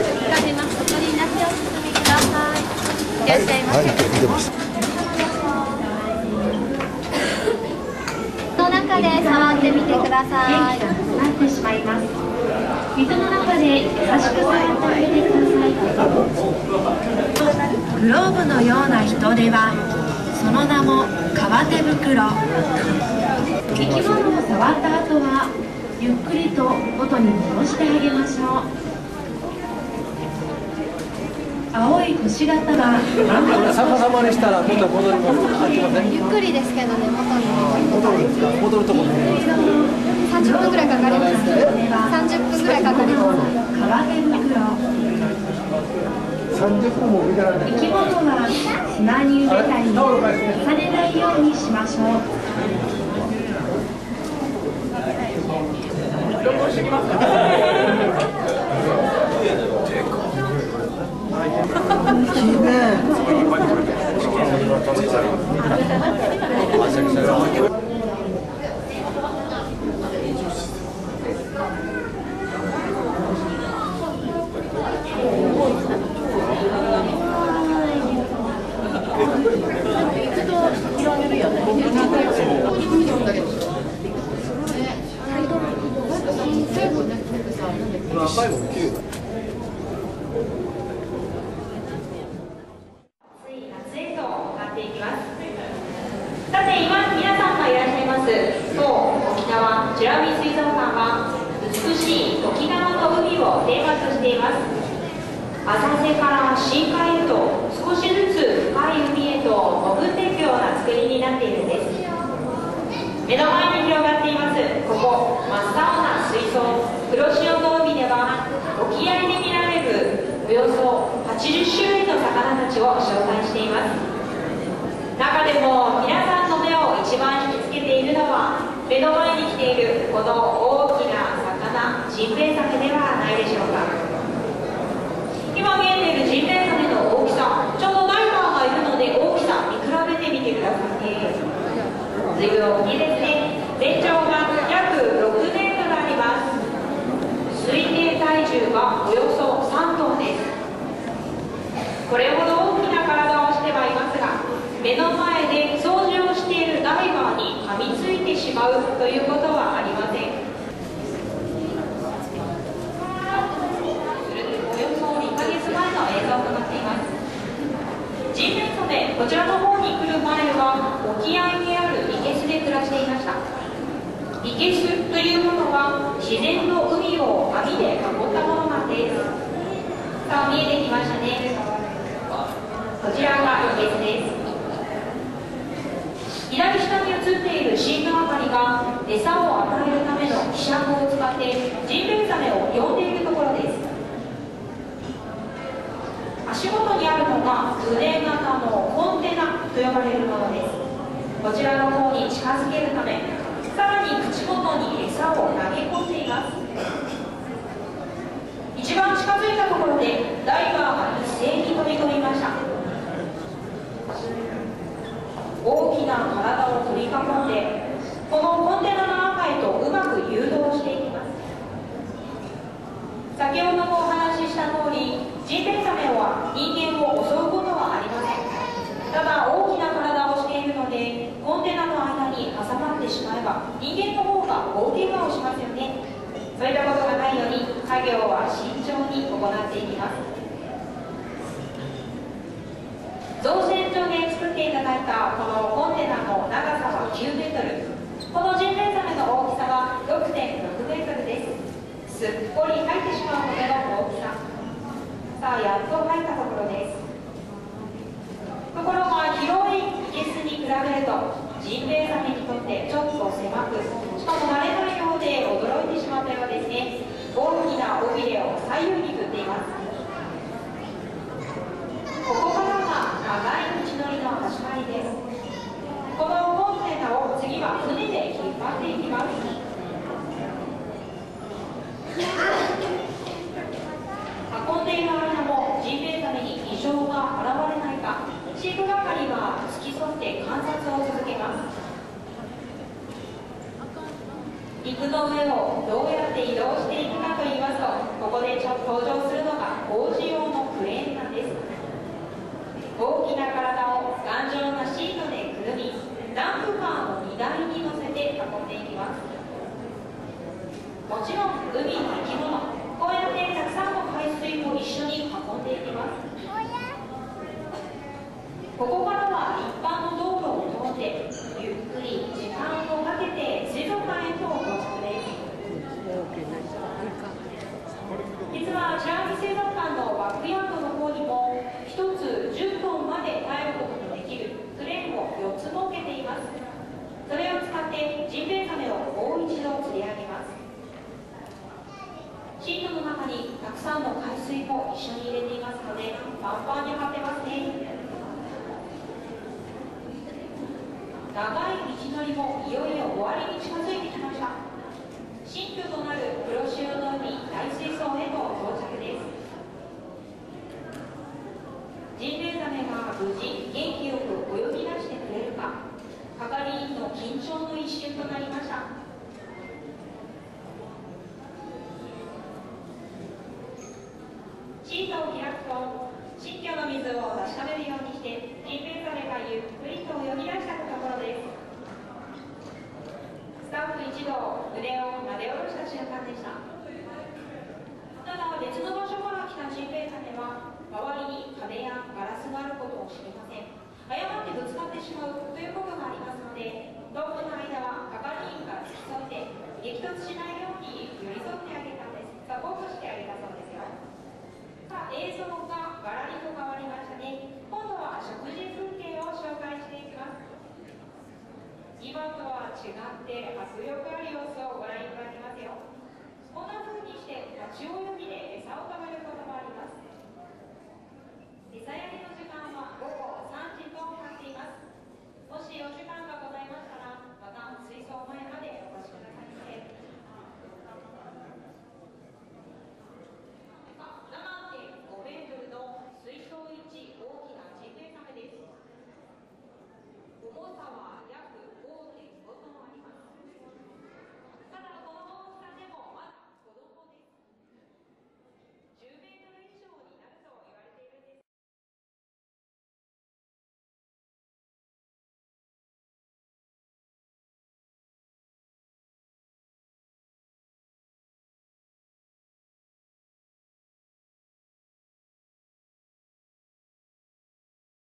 感じます。お取りになってお進みください。いらっしゃい。ませ、はい、見てます。の中で触ってみてください。なってしまいます水の中で優しく触ってあげてくださいグローブのような人手はその名も革手袋生き物を触った後はゆっくりと元に戻してあげましょう青い星形が逆さまにしたら元に戻ります。ゆっくりですけどね元に戻るんですか。戻るところ。30分ぐらいかかります30分ぐらいかかります分も見てられない。生き物は砂に埋めたり重ねないようにしましょう暑 きね。浅瀬から深海へと少しずつ深い海へと潜っていくような作りになっているんです。目の前に広がっていますここ真っ青な水槽。黒潮の海では沖合で見られるおよそ80種類の魚たちを紹介しています。中でも皆さんの目を一番引きつけているのは目の前に来ているこの大きな魚ジンベエザメではないでしょうか今見えているジンベエザメの大きさちょうどダイバーがいるので大きさ見比べてみてくださいね随分大きいですね全長が約6メートルあります。推定体重がおよそ3トンです。これほど大きな体をしてはいますが目の前で掃除をしているダイバーに噛みついてしまうということはありませんおよそ2ヶ月前の映像となっていますジンベエザメこちらの方に来る前は沖合にある生けすで暮らしていました生けすというものは自然の海を網で囲ったものなんです。さあ見えてきましたね。こちらが生けすです。左下に映っているシート明かりが餌を与えるための希釈を使ってジンベエザメを呼んでいるところです。足元にあるのが船型のコンテナと呼ばれるものです。こちらの方に近づけるためさらに口元に餌を投げ込んでいます。一番近づいたところでダイバーが一斉に飛び込みました。大きな体を取り囲んでこのコンテナの中へとうまく誘導していきます。先ほどもお話しした通りジンベエザメは人間を襲うことはありません。ただ大きな体をしているのでコンテナの間に挟まってしまえば人間の方が大怪我をしますよね。そういったことがないように作業は慎重に行っていきます。造船所で作っていただいたこのコンテナの長さは9メートル。このジンベエザメの大きさは6.6メートルです。すっぽり入ってしまうほどの大きさ。さあやっと入ったところです。ところが広い生けすに比べるとジンベエザメにとってちょっと狭くしかも慣れないようで驚いてしまったようですね。大きな尾びれを左右に振っています。ここからが長い道のりの始まりです。このコンテナを次は船で引っ張っていきます。運んでいる間もジンベエザメに異常が現れないか飼育係取って観察を続けます。陸の上をどうやって移動していくかといいますとここで登場するのが工事用のクレーンなんです。大きな体を頑丈なシートでさんの海水も一緒に入れていますのでパンパンに張ってますね。長い道のりもいよいよ終わりに近づいてして金メがゆっくりと泳ぎ出したところです。スタッフ一同腕をなで下ろした瞬間でした。